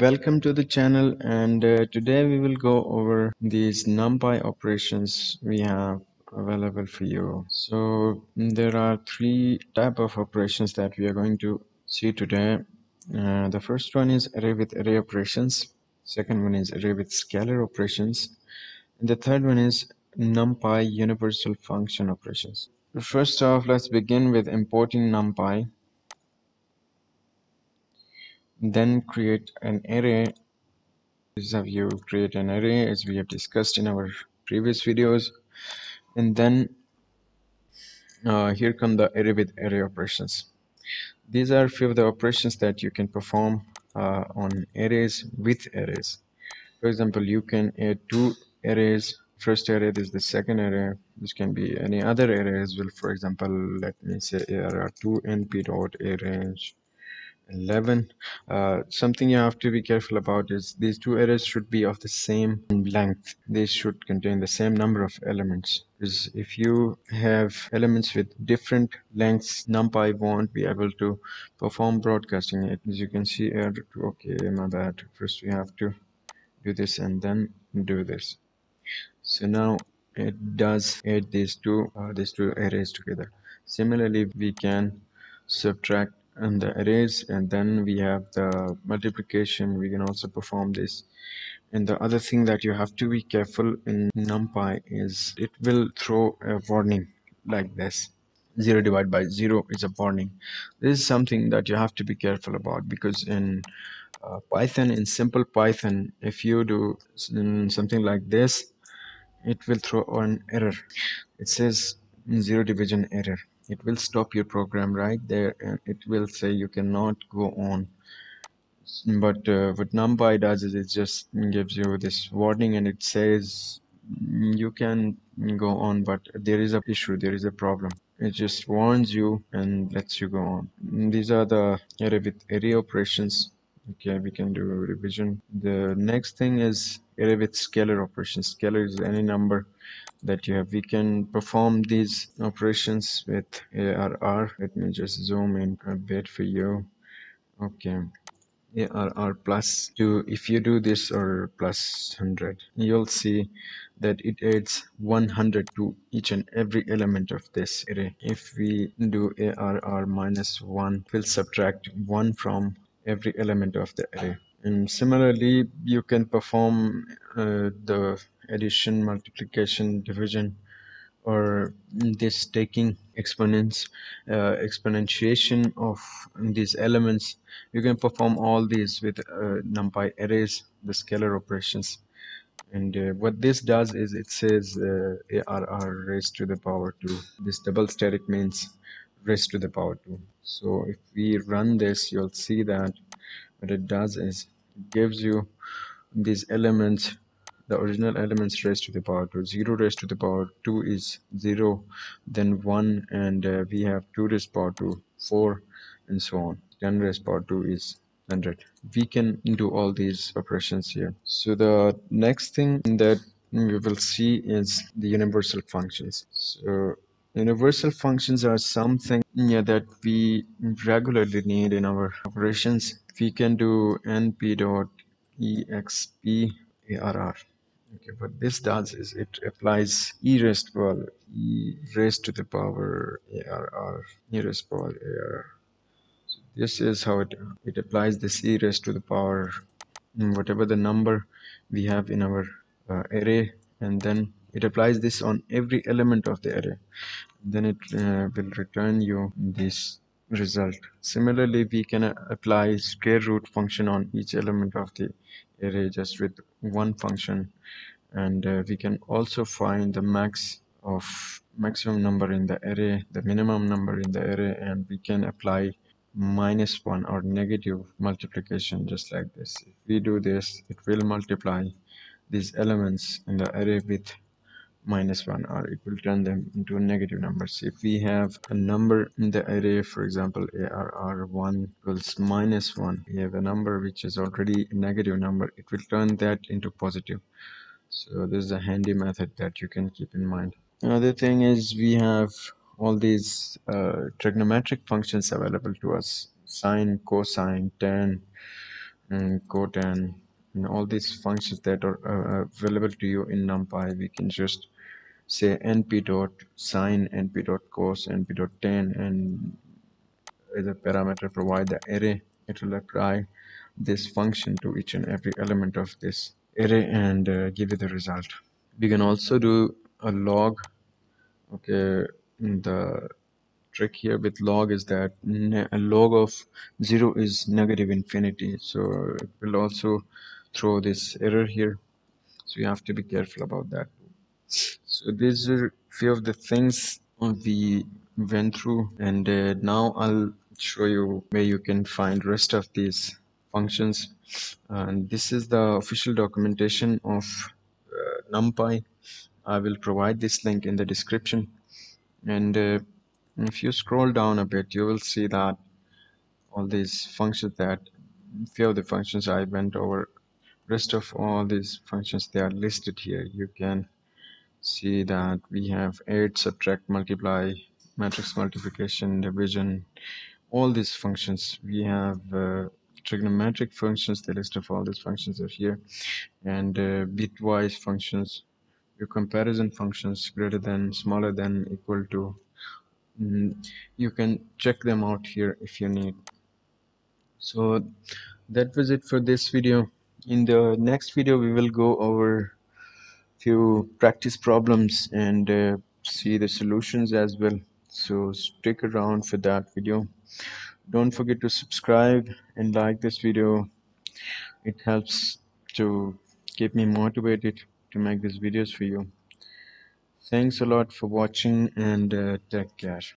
Welcome to the channel and uh, today we will go over these NumPy operations we have available for you. So there are three type of operations that we are going to see today. Uh, the first one is array with array operations. Second one is array with scalar operations. And the third one is NumPy universal function operations. First off, let's begin with importing NumPy then create an array. This is how you create an array as we have discussed in our previous videos. And then uh, here come the array with array operations. These are few of the operations that you can perform uh, on arrays with arrays. For example you can add two arrays. First array this is the second array. This can be any other array as well. For example let me say arr2 np dot arange 11 uh, something you have to be careful about is these two arrays should be of the same length. They should contain the same number of elements. Because if you have elements with different lengths numpy won't be able to perform broadcasting it. As you can see okay my bad. First we have to do this and then do this. So now it does add these two uh, these two arrays together. Similarly we can subtract and the arrays and then we have the multiplication. We can also perform this. And the other thing that you have to be careful in numpy is it will throw a warning like this. 0 divided by 0 is a warning. This is something that you have to be careful about because in uh, python in simple python if you do something like this it will throw an error. It says zero division error it will stop your program right there and it will say you cannot go on. But uh, what numpy does is it just gives you this warning and it says you can go on but there is a issue there is a problem. It just warns you and lets you go on. These are the array with array operations. Okay we can do a revision. The next thing is array with scalar operations. Scalar is any number that you have we can perform these operations with ARR let me just zoom in a bit for you. Okay. ARR plus 2 if you do this or plus 100 you'll see that it adds 100 to each and every element of this array. If we do ARR minus 1 we'll subtract 1 from every element of the array and similarly you can perform uh, the addition multiplication division or this taking exponents uh, exponentiation of these elements. You can perform all these with uh, numpy arrays the scalar operations. And uh, what this does is it says uh, arr raised to the power 2 this double static means raised to the power 2 so if we run this you'll see that what it does is gives you these elements the original elements raised to the power 2 0 raised to the power 2 is 0 then 1 and uh, we have 2 raised to the power 2 4 and so on. 10 raised to the power 2 is 100 we can do all these operations here. So the next thing that we will see is the universal functions. So universal functions are something yeah, that we regularly need in our operations we can do np arr okay what this does is it applies e raised power e raised to the power arr e raised power arr so this is how it it applies this e raised to the power whatever the number we have in our uh, array and then it applies this on every element of the array. Then it uh, will return you this result. Similarly we can apply square root function on each element of the array just with one function. And uh, we can also find the max of maximum number in the array the minimum number in the array and we can apply minus one or negative multiplication just like this. If we do this it will multiply these elements in the array with minus 1 or it will turn them into negative numbers if we have a number in the array for example arr1 equals minus 1 we have a number which is already a negative number it will turn that into positive. So this is a handy method that you can keep in mind. Another thing is we have all these uh, trigonometric functions available to us. Sine cosine tan and cotan and all these functions that are uh, available to you in numpy. We can just say np dot sine np dot cos np dot tan and as a parameter provide the array. It will apply this function to each and every element of this array and uh, give you the result. We can also do a log. Okay the trick here with log is that a log of 0 is negative infinity. So it will also throw this error here. So you have to be careful about that so these are few of the things we went through and uh, now I'll show you where you can find rest of these functions. And this is the official documentation of uh, numpy. I will provide this link in the description. And uh, if you scroll down a bit you will see that all these functions that few of the functions I went over rest of all these functions they are listed here. You can see that we have add subtract multiply matrix multiplication division all these functions. We have uh, trigonometric functions the list of all these functions are here and uh, bitwise functions. Your comparison functions greater than smaller than equal to mm, you can check them out here if you need. So that was it for this video. In the next video we will go over few practice problems and uh, see the solutions as well. So stick around for that video. Don't forget to subscribe and like this video. It helps to keep me motivated to make these videos for you. Thanks a lot for watching and uh, take care